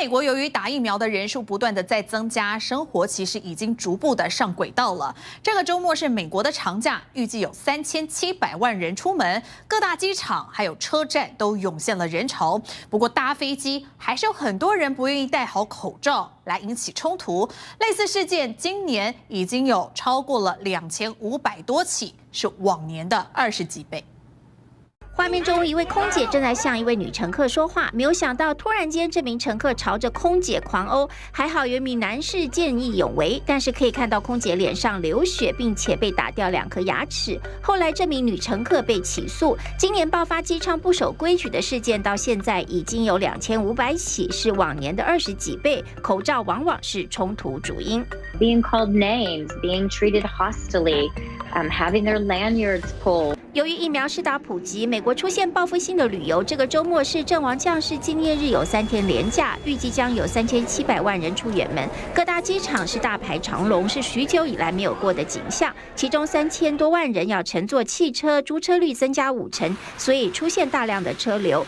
美国由于打疫苗的人数不断的在增加，生活其实已经逐步的上轨道了。这个周末是美国的长假，预计有三千七百万人出门，各大机场还有车站都涌现了人潮。不过搭飞机还是有很多人不愿意戴好口罩，来引起冲突。类似事件今年已经有超过了两千五百多起，是往年的二十几倍。画面中，一位空姐正在向一位女乘客说话，没有想到突然间这名乘客朝着空姐狂殴，还好有一名男士见义勇为，但是可以看到空姐脸上流血，并且被打掉两颗牙齿。后来这名女乘客被起诉。今年爆发机舱不守规矩的事件，到现在已经有两千五百起，是往年的二十几倍。口罩往往是冲突主因。Being called names, being treated hostilely, um, having their lanyards pulled. 由于疫苗施打普及，美美国出现报复性的旅游。这个周末是阵亡将士纪念日，有三天连假，预计将有三千七百万人出远门。各大机场是大排长龙，是许久以来没有过的景象。其中三千多万人要乘坐汽车，租车率增加五成，所以出现大量的车流。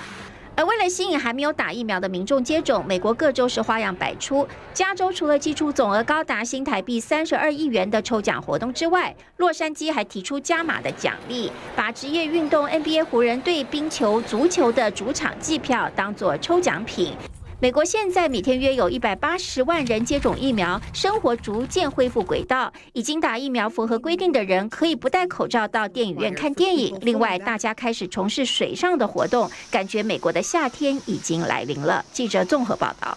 而为了吸引还没有打疫苗的民众接种，美国各州是花样百出。加州除了寄出总额高达新台币三十二亿元的抽奖活动之外，洛杉矶还提出加码的奖励，把职业运动 NBA 湖人队冰球、足球的主场季票当做抽奖品。美国现在每天约有一百八十万人接种疫苗，生活逐渐恢复轨道。已经打疫苗符合规定的人可以不戴口罩到电影院看电影。另外，大家开始从事水上的活动，感觉美国的夏天已经来临了。记者综合报道。